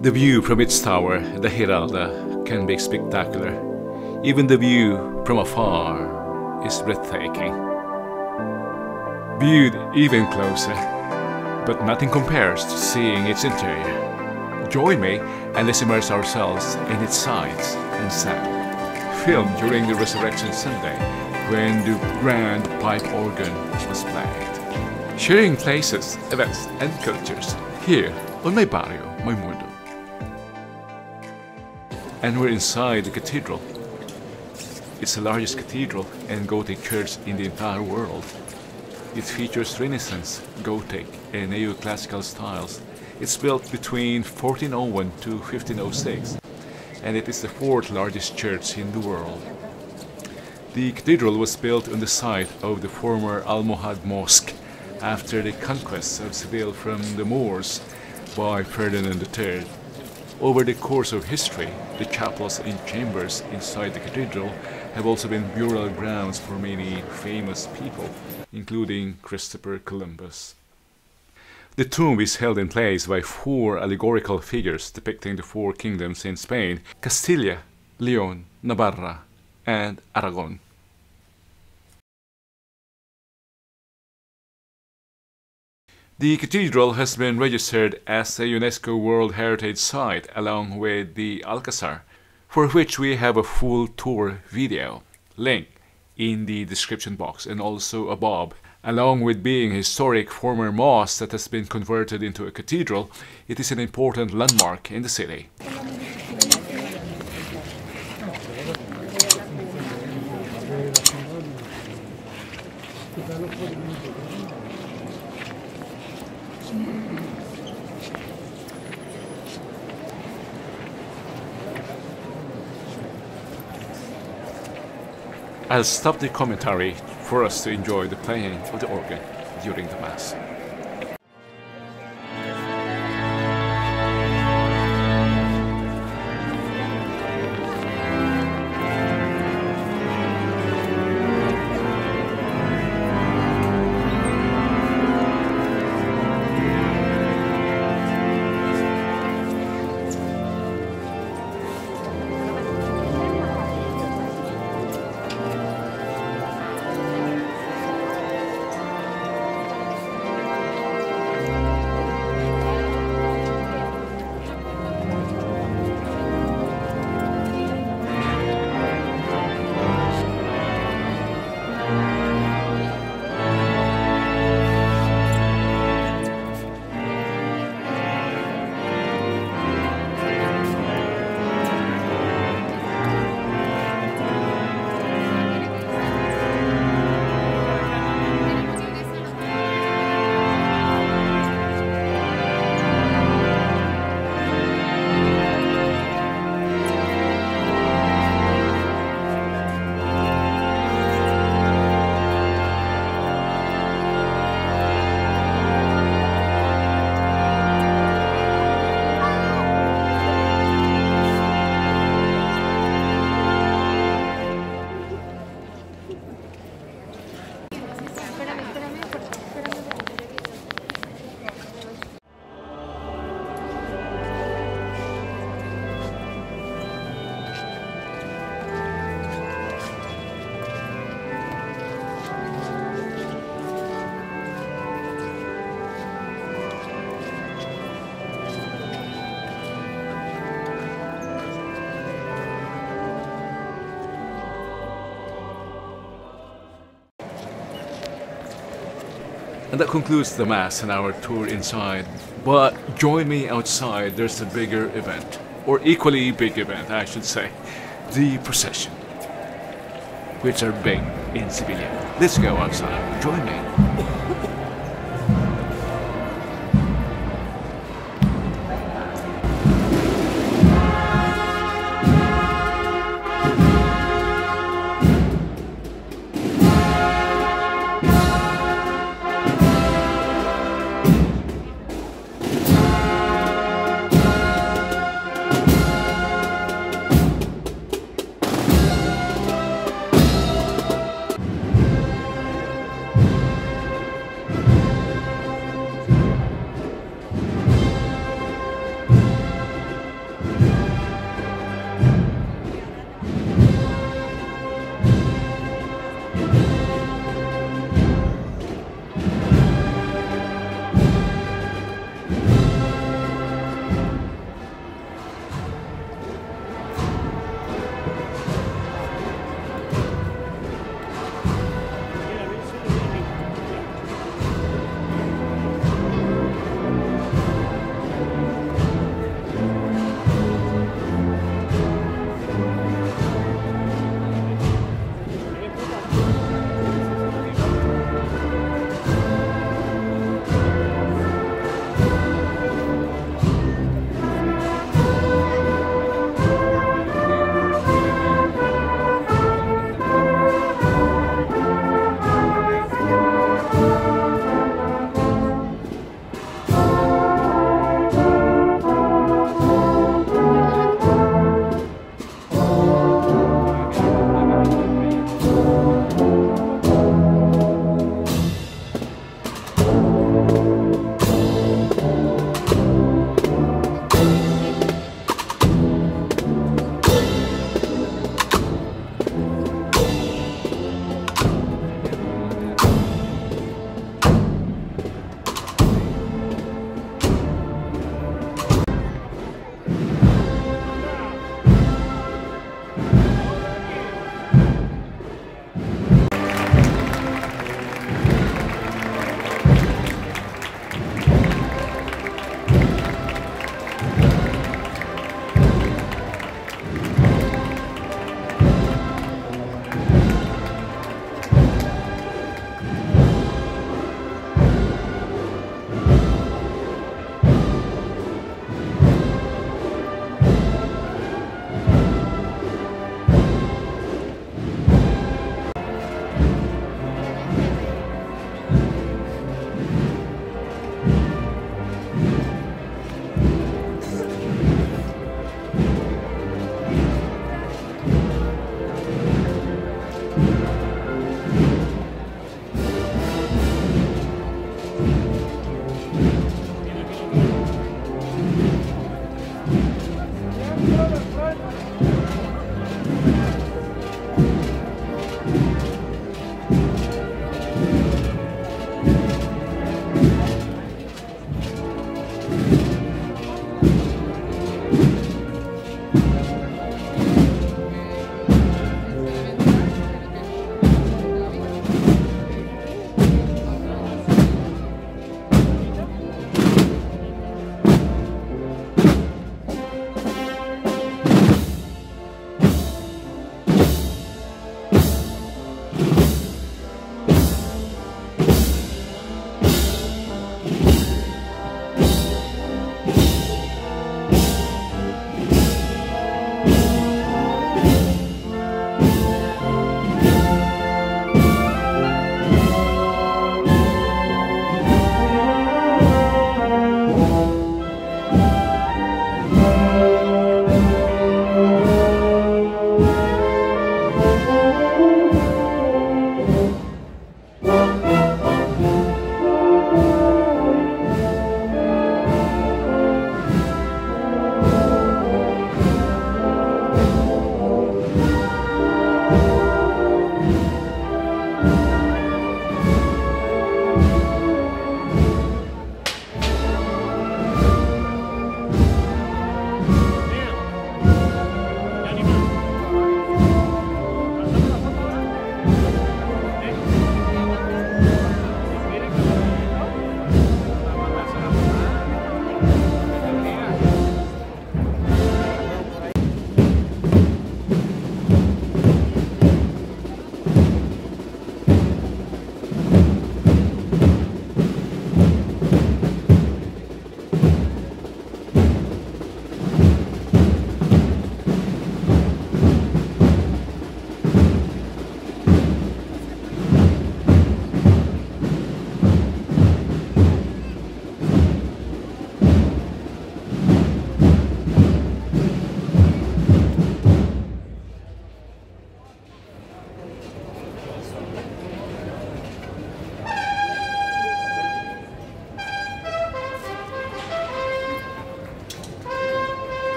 The view from its tower, the Giralda, can be spectacular. Even the view from afar is breathtaking. Viewed even closer, but nothing compares to seeing its interior. Join me and let's immerse ourselves in its sights and sound. Filmed during the Resurrection Sunday, when the grand pipe organ was played. Sharing places, events, and cultures here on my barrio, my mundo. And we're inside the cathedral. It's the largest cathedral and Gothic church in the entire world. It features Renaissance, Gothic, and neoclassical styles. It's built between 1401 to 1506, and it is the fourth largest church in the world. The cathedral was built on the site of the former Almohad Mosque after the conquest of Seville from the Moors by Ferdinand III. Over the course of history, the chapels and chambers inside the cathedral have also been burial grounds for many famous people, including Christopher Columbus. The tomb is held in place by four allegorical figures depicting the four kingdoms in Spain Castilla, Leon, Navarra, and Aragon. The cathedral has been registered as a UNESCO World Heritage Site along with the Alcazar, for which we have a full tour video, link in the description box and also above. Along with being a historic former mosque that has been converted into a cathedral, it is an important landmark in the city. I'll stop the commentary for us to enjoy the playing of the organ during the Mass. And that concludes the Mass and our tour inside. But join me outside, there's a bigger event. Or equally big event, I should say. The procession. Which are big in Sevilla. Let's go outside. Join me.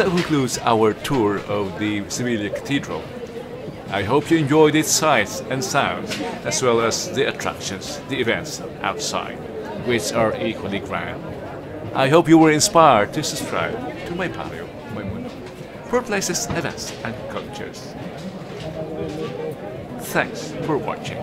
That concludes our tour of the Sevilla Cathedral. I hope you enjoyed its sights and sounds, as well as the attractions, the events outside, which are equally grand. I hope you were inspired to subscribe to my barrio, my mundo, for places, events, and cultures. Thanks for watching.